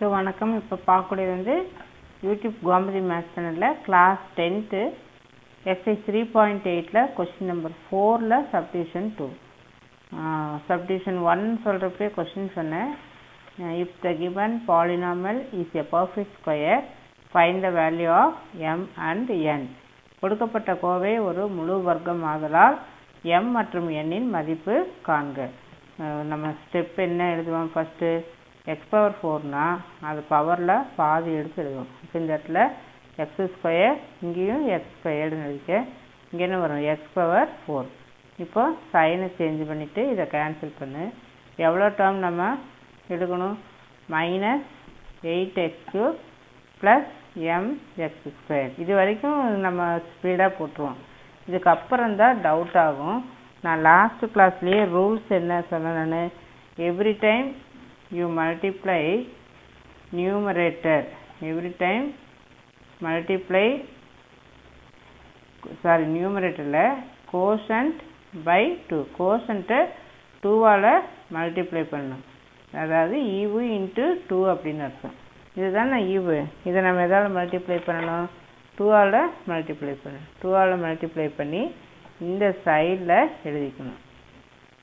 So வணக்கம். இப்போ பார்க்கக்கூடியது வந்து யூடியூப் கோமதி மேத்ஸ் சேனலில் class tenth SI three point எயிட்டில் கொஸ்டின் நம்பர் ஃபோரில் சப்டிவிஷன் டூ சப்டிவிஷன் ஒன் சொல்கிறப்பே கொஸ்டின் சொன்னேன். If the given polynomial is a perfect square find the value of M and N கொடுக்கப்பட்ட கோவை ஒரு முழு வர்க்கம் ஆதலால் எம் மற்றும் எண்ணின் மதிப்பு காண்க. நம்ம ஸ்டெப் என்ன எழுதுவோம் ஃபஸ்ட்டு எக்ஸ் பவர் ஃபோர்னால் அது பவரில் பாதி எடுத்து எழுதுவோம் இப்போ இந்த இடத்துல எக்ஸ் ஸ்கொயர் இங்கேயும் எக்ஸ் ஸ்கொயர்டுன்னு எழுதிக்க. இங்கே என்ன வரும்? எக்ஸ் பவர் ஃபோர் இப்போ சைனை சேஞ்ச் பண்ணிவிட்டு இதை கேன்சல் பண்ணு. எவ்வளோ டேர்ம் நம்ம எடுக்கணும்? Minus eight X cube plus M X square இது வரைக்கும் நம்ம ஸ்பீடாக போட்டுருவோம். இதுக்கப்புறம் தான் டவுட் ஆகும். நான் லாஸ்ட் கிளாஸ்லேயே ரூல்ஸ் என்ன சொன்னேன் நான்? Every time you multiply numerator every time multiply sorry நியூமரேட்டரில் கோஷன்ட் பை டூ கோஷன்ட்டை டூவால் மல்டிப்ளை பண்ணணும். அதாவது ஈவு இன்ட்டு டூ அப்படின்னு அர்த்தம். இதுதான் நான் ஈவு. இதை நம்ம எதால் மல்டிப்ளை பண்ணணும்? டூவால் மல்டிப்ளை பண்ணணும். டூவால் மல்டிப்ளை பண்ணி இந்த சைடில் எழுதிக்கணும்.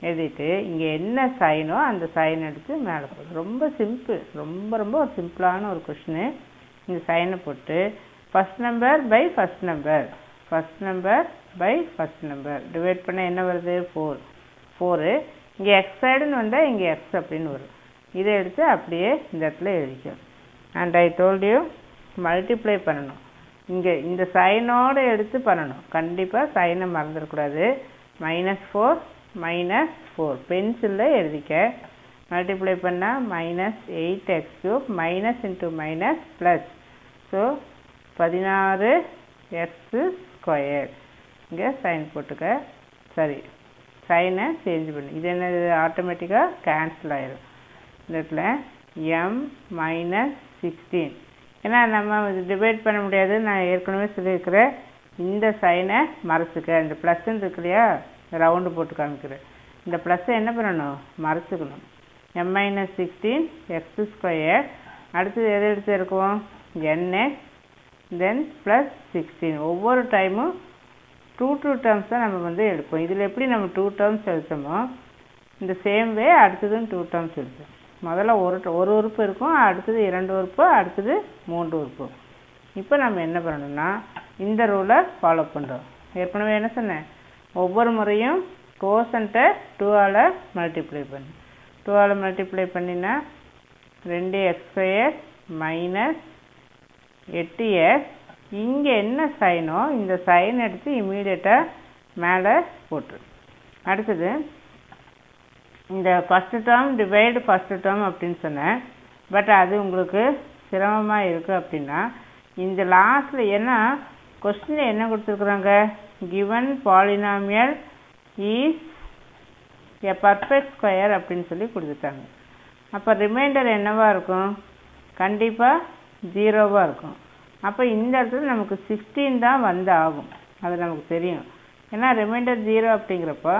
எழுதிட்டு இங்கே என்ன சைனோ அந்த சைன் எடுத்து மேலே போடும் ரொம்ப சிம்பிள் ரொம்ப ரொம்ப ஒரு சிம்பிளான ஒரு கொஷினு இந்த சைனை போட்டு first number by first number first number by first number divide பண்ண என்ன வருது? ஃபோர் ஃபோரு இங்கே எக்ஸ் சைடுன்னு வந்தால் இங்கே எக்ஸ் அப்படின்னு வரும். இதை எடுத்து அப்படியே இந்த இடத்துல எழுதிக்கும் and I told you multiply பண்ணணும். இங்கே இந்த சைனோடு எடுத்து பண்ணணும். கண்டிப்பாக சைனை மறந்துடக்கூடாது. மைனஸ் ஃபோர் மைனஸ் ஃபோர் பென்சிலில் எழுதிக்க. மல்டிப்ளை பண்ணால் minus eight X cube minus into minus plus so பதினாறு எக்ஸு ஸ்கொயர் இங்கே சைன் போட்டுக்க. சரி சைனை சேஞ்ச் பண்ணு. இது என்னது? ஆட்டோமேட்டிக்காக கேன்சல் ஆயிடும் இந்த இடத்துல எம் மைனஸ் சிக்ஸ்டீன் ஏன்னா நம்ம டிவைட் பண்ண முடியாது. நான் ஏற்கனவே சொல்லியிருக்கிறேன் இந்த சைனை மறைச்சிக்க. இந்த ப்ளஸ்ன்னு இருக்கு இல்லையா? ரவுண்டு போட்டு காமிக்கிறேன். இந்த ப்ளஸ்ஸை என்ன பண்ணணும்? மறைச்சிக்கணும். M minus sixteen X square அடுத்தது எதை எடுத்து இருக்குவோம் என்எக்ஸ் தென் ப்ளஸ் சிக்ஸ்டீன் ஒவ்வொரு டைமும் டூ டூ டேர்ம்ஸ் தான் நம்ம வந்து எடுப்போம். இதில் எப்படி நம்ம டூ டேர்ம்ஸ் எழுத்தமோ இந்த சேம் வே அடுத்ததும் டூ டேர்ம்ஸ் எழுதும் முதல்ல ஒரு ஒரு உறுப்பு இருக்கும் அடுத்தது இரண்டு உறுப்பு அடுத்தது மூன்று உறுப்பு. இப்போ நம்ம என்ன பண்ணணும்னா இந்த ரூலை ஃபாலோ பண்ணுறோம் ஏற்கனவே என்ன சொன்னேன்? ஒவ்வொரு முறையும் கோசன்ட்டை டூவால் மல்டிப்ளை பண்ணு. டூவால் மல்டிப்ளை பண்ணினா ரெண்டு எக்ஸ் ஸ்கொயர் மைனஸ் எட்டு எக்ஸ் இங்கே என்ன சைனோ இந்த சைன் எடுத்து இமீடியட்டாக மேலே போட்டுரு. அடுத்தது இந்த first term divide first term அப்படின்னு சொன்னேன். பட் அது உங்களுக்கு சிரமமாக இருக்குது அப்படின்னா இந்த லாஸ்ட்டில் ஏன்னா கொஸ்டினில் என்ன கொடுத்துருக்குறாங்க? Given polynomial is a perfect square அப்படின்னு சொல்லி கொடுத்துட்டாங்க. அப்போ ரிமைண்டர் என்னவாக இருக்கும்? கண்டிப்பாக ஜீரோவாக இருக்கும். அப்போ இந்த இடத்துல நமக்கு சிக்ஸ்டீன் தான் வந்து ஆகும் அது நமக்கு தெரியும். ஏன்னா ரிமைண்டர் ஜீரோ அப்படிங்கிறப்போ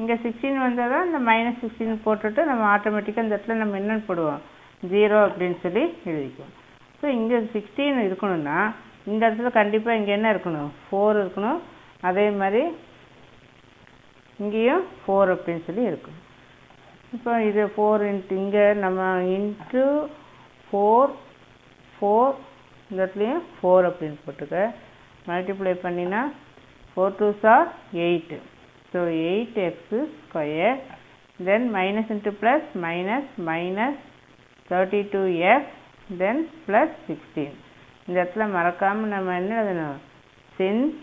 இங்கே சிக்ஸ்டீன் வந்தால் தான் இந்த மைனஸ் சிக்ஸ்டீன் போட்டுட்டு நம்ம ஆட்டோமேட்டிக்காக இந்த இடத்துல நம்ம என்னென்னு போடுவோம்? ஜீரோ அப்படின்னு சொல்லி எழுதிக்குவோம். ஸோ இங்கே சிக்ஸ்டீன் இருக்கணும்னா இந்த இடத்துல கண்டிப்பாக இங்கே என்ன இருக்கணும்? ஃபோர் இருக்கணும். அதே மாதிரி இங்கேயும் ஃபோர் அப்படின்னு சொல்லி இருக்கும் இப்போ இது ஃபோர் இன்ட்டு இங்கே நம்ம இன்ட்டு ஃபோர் ஃபோர் இந்த இடத்துலையும் ஃபோர் அப்படின்னு போட்டுக்க. மல்டிப்ளை பண்ணினா four two sir eight so eight X square then minus into plus minus minus thirty two X then plus sixteen இந்த இடத்துல மறக்காமல் நம்ம என்ன எழுதணும்? சின்ஸ்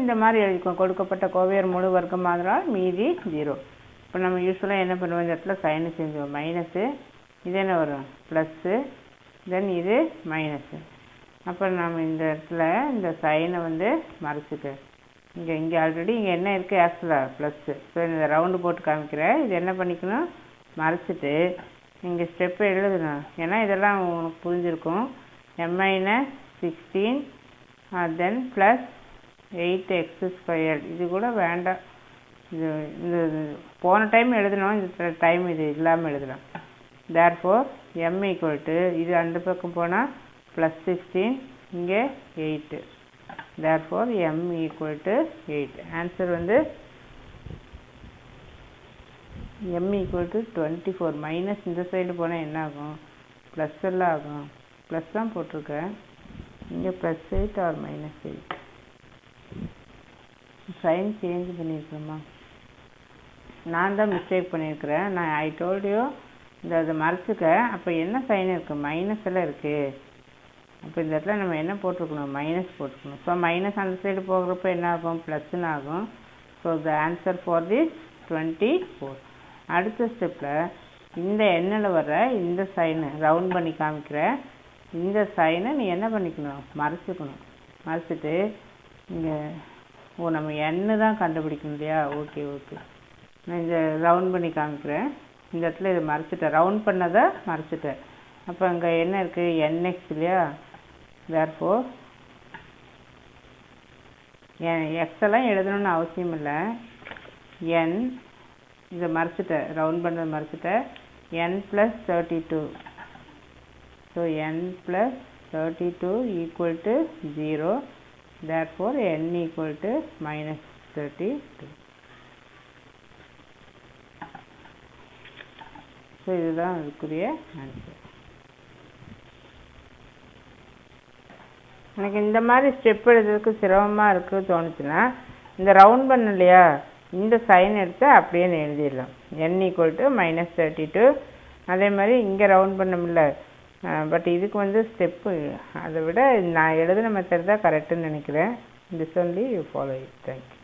இந்த மாதிரி எழுதிக்குவோம் கொடுக்கப்பட்ட கோவையர் முழு வர்க்கம் மாதிரால் மீதி ஜீரோ. இப்போ நம்ம யூஸ்வலாக என்ன பண்ணுவோம்? இந்த இடத்துல சைனு செஞ்சுவோம். மைனஸு இது என்ன வரும்? ப்ளஸ்ஸு தென் இது மைனஸு அப்போ நம்ம இந்த இடத்துல இந்த சைனை வந்து மறைச்சிக்க. இங்கே இங்கே ஆல்ரெடி இங்கே என்ன இருக்குது ஆக்சுவலாக ப்ளஸ்ஸு ஸோ இந்த ரவுண்டு போட்டு காமிக்கிறேன் இது என்ன பண்ணிக்கணும்? மறைச்சிட்டு இங்கே ஸ்டெப்பு எழுதணும். ஏன்னா இதெல்லாம் உனக்கு புரிஞ்சிருக்கும். Minus sixteen then plus eight X square இது கூட வேண்டாம். இது இந்த போன டைம் எழுதணும் இந்த டைம் இது இல்லாமல் எழுதலாம் therefore M equal to இது அந்த பக்கம் போனால் ப்ளஸ் சிக்ஸ்டீன் இங்கே eight therefore m equal to eight answer வந்து m equal to twenty four minus இந்த சைடு போனால் என்ன ஆகும்? ப்ளஸ் எல்லாம் ஆகும். ப்ளஸ் தான் போட்டிருக்கேன். இங்கே plus eight or minus eight sign change பண்ணியிருக்கிறேம்மா நான் தான் மிஸ்டேக் பண்ணியிருக்கிறேன் நான் ஐ டோல்டியோ இந்த அதை மறைச்சிக்க. அப்போ என்ன சைன் இருக்குது மைனஸ் எல்லாம் இருக்குது அப்போ இந்த இடத்துல நம்ம என்ன போட்டிருக்கணும்? மைனஸ் போட்டுக்கணும் ஸோ மைனஸ் அந்த சைடு போகிறப்ப என்ன ஆகும்? ப்ளஸ்ன்னு ஆகும். So the answer for this twenty four அடுத்த ஸ்டெப்பில் இந்த எண்ணில் வர இந்த சைனு ரவுண்ட் பண்ணி காமிக்கிற இந்த சைனை நீ என்ன பண்ணிக்கணும்? மறைச்சிக்கணும். மறைச்சிட்டு இங்கே ஓ நம்ம எண்ணு தான் கண்டுபிடிக்கணும் இல்லையா? ஓகே ஓகே நான் இந்த ரவுண்ட் பண்ணி காமிக்கிறேன். இந்த இடத்துல இதை மறைச்சிட்டேன். ரவுண்ட் பண்ணதை மறைச்சிட்டேன். அப்போ அங்கே என்ன இருக்குது என்எக்ஸ் இல்லையா? தேர்ஃபோ என் எக்ஸ் எல்லாம் எழுதணும்னு அவசியம் இல்லை. என் இதை மறைச்சிட்டேன். ரவுண்ட் பண்ணதை மறைச்சிட்டேன். N plus thirty two so n plus thirty two equal to zero therefore n equal to minus 32 so இதுதான் அதுக்குரிய ஆன்சர் எனக்கு இந்த மாதிரி ஸ்டெப் எடுத்ததுக்கு சிரமமாக இருக்குது தோணுச்சுன்னா இந்த ரவுண்ட் பண்ண இல்லையா? இந்த சைன் எடுத்து அப்படியே எழுதிடலாம். N equal to minus thirty two அதே மாதிரி இங்கே ரவுண்ட் பண்ணமில்ல பட் இதுக்கு வந்து ஸ்டெப்பு அதை விட நான் எழுதின மெத்தட் தான் கரெக்டுன்னு நினைக்கிறேன். This only you follow it thank you